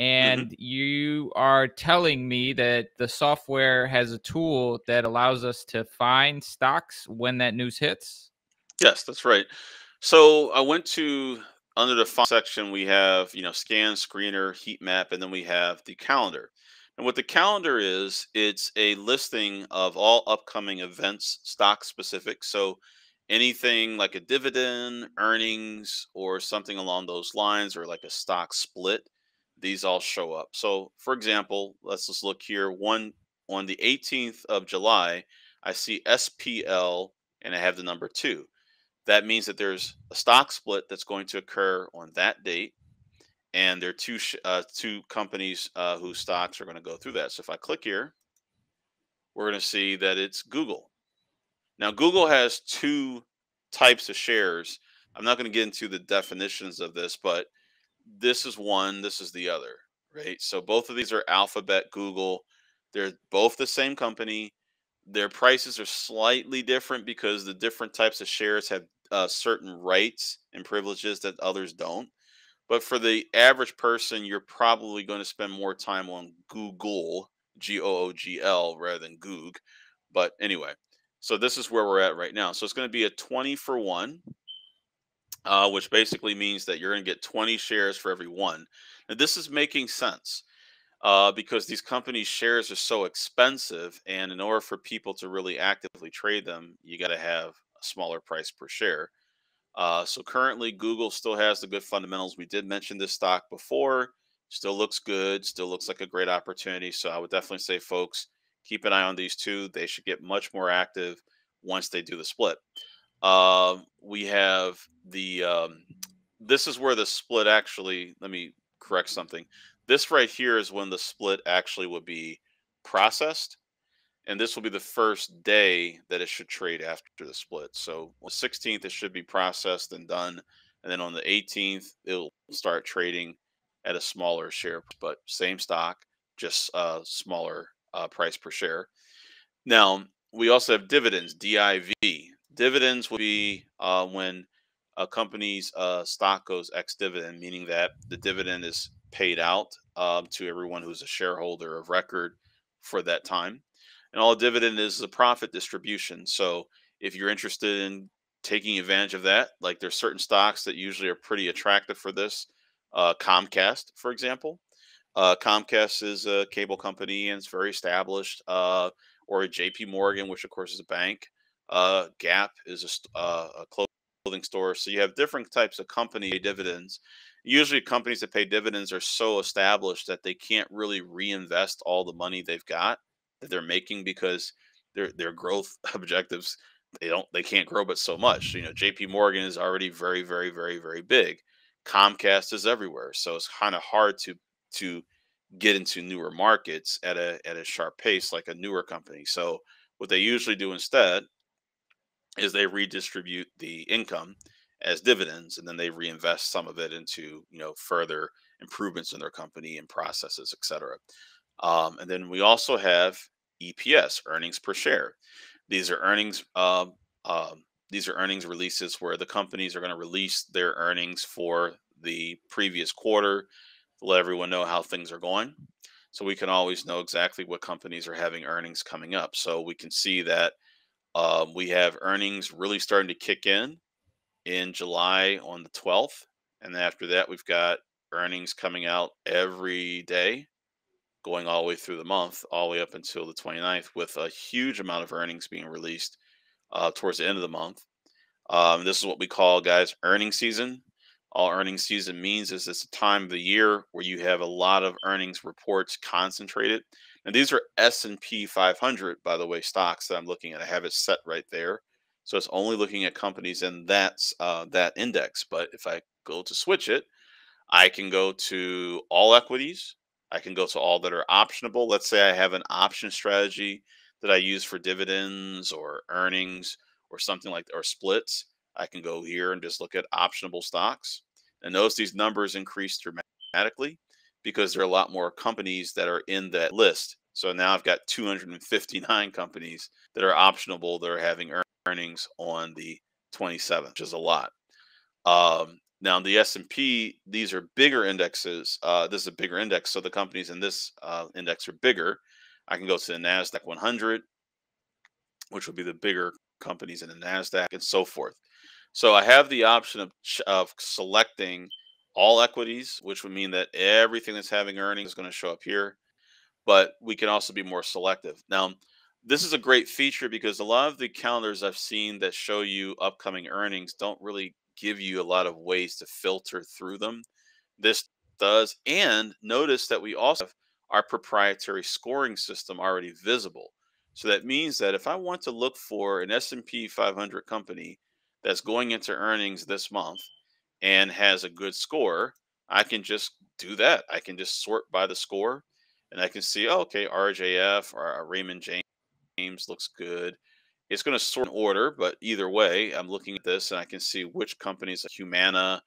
Mm-hmm. and you are telling me that the software has a tool that allows us to find stocks when that news hits. Yes, that's right. So I went to under the font section, we have, you know, scan, screener, heat map, and then we have the calendar. And what the calendar is, it's a listing of all upcoming events, stock specific. So anything like a dividend, earnings, or something along those lines, or like a stock split, these all show up. So for example, let's just look here. One on the 18th of July, I see SPL and I have the number two. That means that there's a stock split that's going to occur on that date, and there are two uh, two companies uh, whose stocks are going to go through that. So if I click here, we're going to see that it's Google. Now Google has two types of shares. I'm not going to get into the definitions of this, but this is one, this is the other, right? So both of these are Alphabet, Google. They're both the same company. Their prices are slightly different because the different types of shares have uh, certain rights and privileges that others don't. But for the average person, you're probably going to spend more time on Google, G O O G L, rather than Goog. But anyway, so this is where we're at right now. So it's going to be a 20 for one, uh, which basically means that you're going to get 20 shares for every one. Now, this is making sense uh, because these companies' shares are so expensive. And in order for people to really actively trade them, you got to have a smaller price per share. Uh, so currently, Google still has the good fundamentals. We did mention this stock before. Still looks good. Still looks like a great opportunity. So I would definitely say, folks, keep an eye on these two. They should get much more active once they do the split. Uh, we have the. Um, this is where the split actually. Let me correct something. This right here is when the split actually would be processed and this will be the first day that it should trade after the split. So on the 16th, it should be processed and done, and then on the 18th, it'll start trading at a smaller share, but same stock, just uh, smaller uh, price per share. Now we also have dividends, DIV. Dividends will be uh, when a company's uh, stock goes ex dividend, meaning that the dividend is paid out um, to everyone who's a shareholder of record for that time and all a dividend is a profit distribution. So if you're interested in taking advantage of that, like there's certain stocks that usually are pretty attractive for this. Uh, Comcast, for example, uh, Comcast is a cable company and it's very established. Uh, or J.P. Morgan, which of course is a bank. Uh, Gap is a, uh, a clothing store. So you have different types of company dividends. Usually, companies that pay dividends are so established that they can't really reinvest all the money they've got that they're making because their their growth objectives they don't they can't grow but so much. You know, JP Morgan is already very very very very big. Comcast is everywhere. So it's kind of hard to to get into newer markets at a at a sharp pace like a newer company. So what they usually do instead is they redistribute the income as dividends and then they reinvest some of it into you know further improvements in their company and processes etc um, and then we also have EPS, earnings per share. These are earnings. Um, um, these are earnings releases where the companies are going to release their earnings for the previous quarter to let everyone know how things are going. So we can always know exactly what companies are having earnings coming up. So we can see that um, we have earnings really starting to kick in in July on the 12th. And after that, we've got earnings coming out every day going all the way through the month, all the way up until the 29th, with a huge amount of earnings being released uh, towards the end of the month. Um, this is what we call, guys, earning season. All earnings season means is it's a time of the year where you have a lot of earnings reports concentrated. And these are S&P 500, by the way, stocks that I'm looking at. I have it set right there. So it's only looking at companies in that, uh, that index. But if I go to switch it, I can go to all equities, I can go to all that are optionable. Let's say I have an option strategy that I use for dividends or earnings or something like or splits. I can go here and just look at optionable stocks. And notice these numbers increase dramatically because there are a lot more companies that are in that list. So now I've got 259 companies that are optionable that are having earnings on the 27th, which is a lot. Um, now the S&P, these are bigger indexes. Uh, this is a bigger index, so the companies in this uh, index are bigger. I can go to the Nasdaq 100, which would be the bigger companies in the Nasdaq, and so forth. So I have the option of of selecting all equities, which would mean that everything that's having earnings is going to show up here. But we can also be more selective. Now, this is a great feature because a lot of the calendars I've seen that show you upcoming earnings don't really give you a lot of ways to filter through them. This does. And notice that we also have our proprietary scoring system already visible. So that means that if I want to look for an S&P 500 company that's going into earnings this month and has a good score, I can just do that. I can just sort by the score and I can see, oh, okay, RJF or Raymond James looks good. It's going to sort in order, but either way, I'm looking at this and I can see which companies, Humana,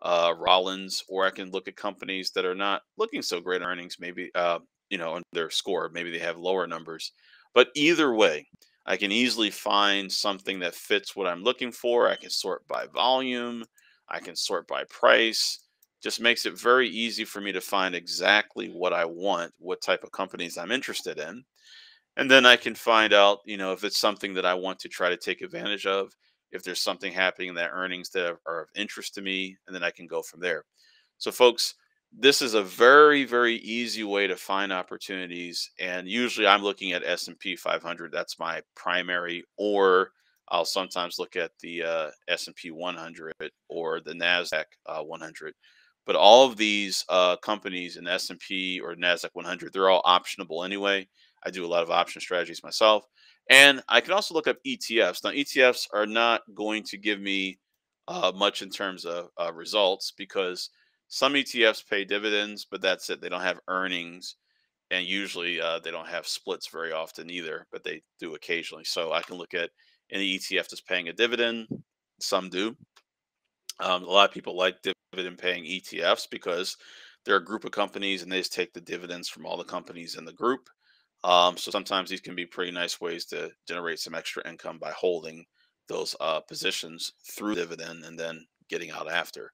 uh, Rollins, or I can look at companies that are not looking so great earnings, maybe, uh, you know, on their score. Maybe they have lower numbers. But either way, I can easily find something that fits what I'm looking for. I can sort by volume, I can sort by price. Just makes it very easy for me to find exactly what I want, what type of companies I'm interested in and then I can find out, you know, if it's something that I want to try to take advantage of, if there's something happening in that earnings that are of interest to me, and then I can go from there. So, folks, this is a very, very easy way to find opportunities, and usually I'm looking at S and P 500. That's my primary, or I'll sometimes look at the uh, S and P 100 or the Nasdaq uh, 100. But all of these uh, companies in S and P or Nasdaq 100, they're all optionable anyway. I do a lot of option strategies myself. And I can also look up ETFs. Now, ETFs are not going to give me uh, much in terms of uh, results because some ETFs pay dividends, but that's it. They don't have earnings. And usually uh, they don't have splits very often either, but they do occasionally. So I can look at any ETF that's paying a dividend. Some do. Um, a lot of people like dividend paying ETFs because they're a group of companies and they just take the dividends from all the companies in the group. Um, so sometimes these can be pretty nice ways to generate some extra income by holding those uh, positions through dividend and then getting out after.